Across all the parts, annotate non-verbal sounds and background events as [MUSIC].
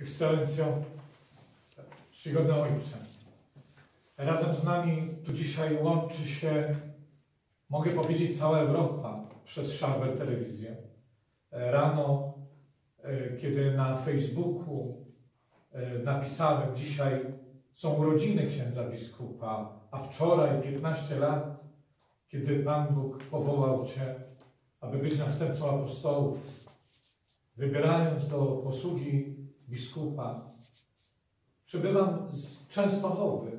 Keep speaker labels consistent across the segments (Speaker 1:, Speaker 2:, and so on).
Speaker 1: Ekscelencjo, czcigodny Ojcze, razem z nami tu dzisiaj łączy się, mogę powiedzieć, cała Europa przez Szarbel Telewizję. Rano, e, kiedy na Facebooku e, napisałem, dzisiaj są urodziny księdza biskupa, a wczoraj 15 lat, kiedy Pan Bóg powołał Cię, aby być następcą apostołów, wybierając do posługi biskupa. Przybywam z Częstochowy,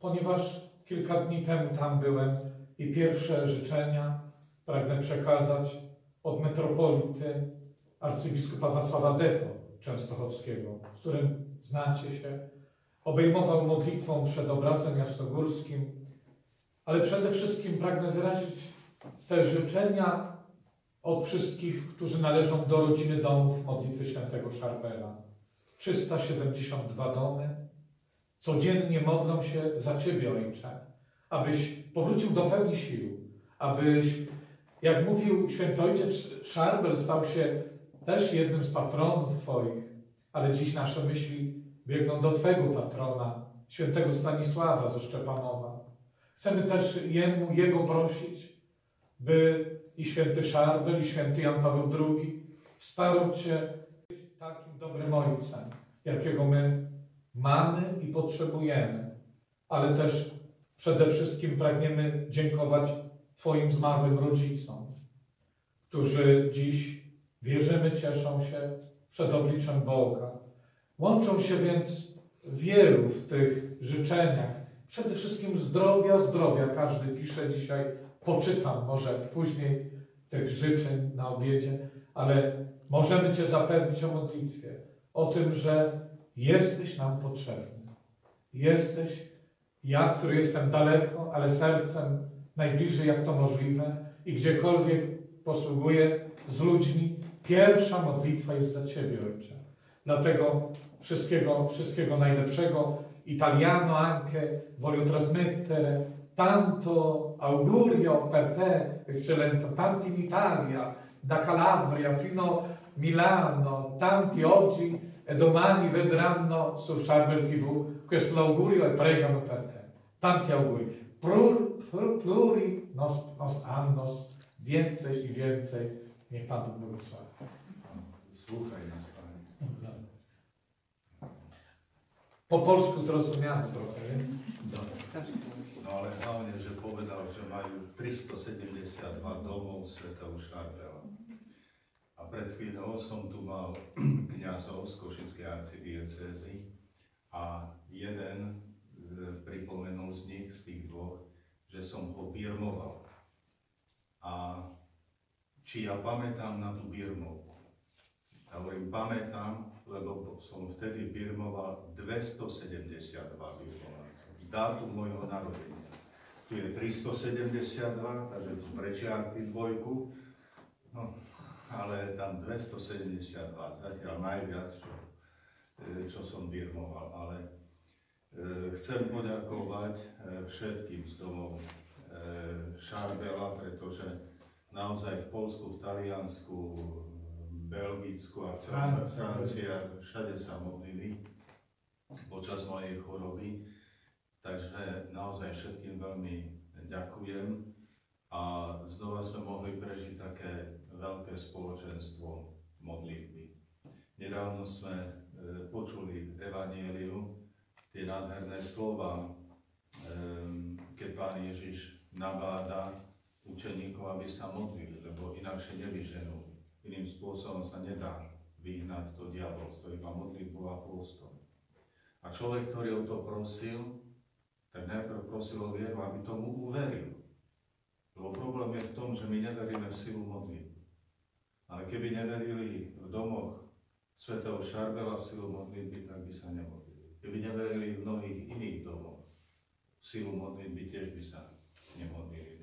Speaker 1: ponieważ kilka dni temu tam byłem i pierwsze życzenia pragnę przekazać od metropolity arcybiskupa Wacława Depo Częstochowskiego, z którym znacie się. Obejmował modlitwą przed obrazem jasnogórskim, ale przede wszystkim pragnę wyrazić te życzenia od wszystkich, którzy należą do rodziny domów modlitwy świętego Szarbela. 372 domy. Codziennie modlą się za Ciebie, Ojcze, abyś powrócił do pełni sił, abyś, jak mówił święty ojciec Szarbel, stał się też jednym z patronów Twoich, ale dziś nasze myśli biegną do Twego patrona, świętego Stanisława ze Szczepanowa. Chcemy też Jemu, Jego prosić, by i święty Szarbel, i święty Jan Paweł II wsparł Cię takim dobrym ojcem, jakiego my mamy i potrzebujemy, ale też przede wszystkim pragniemy dziękować Twoim zmarłym rodzicom, którzy dziś wierzymy, cieszą się przed obliczem Boga. Łączą się więc wielu w tych życzeniach. Przede wszystkim zdrowia, zdrowia. Każdy pisze dzisiaj, poczytam może później tych życzeń na obiedzie, ale możemy Cię zapewnić o modlitwie, o tym, że jesteś nam potrzebny. Jesteś, ja, który jestem daleko, ale sercem najbliżej, jak to możliwe, i gdziekolwiek posługuję z ludźmi, pierwsza modlitwa jest za Ciebie, Ojcze. Dlatego wszystkiego, wszystkiego najlepszego. Italiano anche voglio trasmettere tanto augurio per te, eccellenza, tanti in Italia, da Calabria fino Milano, tanti oggi e domani vedranno su Cyber TV questo augurio e pregano per te. Tanti auguri. Plur, plur, pluri nos, nos annos, więcej i więcej. Niech Pan błogosławi.
Speaker 2: Słuchaj nas, Panie.
Speaker 1: Po polsku zrozumiano trochę. nie?
Speaker 2: No ale hlavne, že povedal, že majú 372 domov svätého Šarbela. A pred chvíľou som tu mal [CLEARS THROAT] kňazov z Košickej arcidiecézy a jeden e, pripomenul z nich, z tých dvoch, že som ho birmoval. A či ja pamätám na tú birmovku? Ja hovorím, pamätám, lebo som vtedy birmoval 272 birmovancov. Dátum môjho narodenia. Tu je 372, takže tu prečiarky dvojku. No, ale tam 272, zatiaľ najviac, čo, e, čo som birmoval. Ale e, chcem poďakovať e, všetkým z domov Šarbela, pretože naozaj v Polsku, v Taliansku, Belgicku a. Francia, všade sa modlili počas mojej choroby. Takže naozaj všetkým veľmi ďakujem a znova sme mohli prežiť také veľké spoločenstvo modlitby. Nedávno sme e, počuli v Evanieliu tie nádherné slova, keď Pán Ježiš nabáda učeníkov, aby sa modlili, lebo inakšie nevyženú. Iným spôsobom sa nedá vyhnať to diabolstvo, iba modlitbou a pôstom. A človek, ktorý o to prosil, tak najprv prosil o vieru, aby tomu uveril. Lebo problém je v tom, že my neveríme v silu modlitby. Ale keby neverili v domoch svätého Šarbela v silu modlitby, tak by sa nemodlili. Keby neverili v mnohých iných domoch v silu modlitby, tiež by sa nemodlili.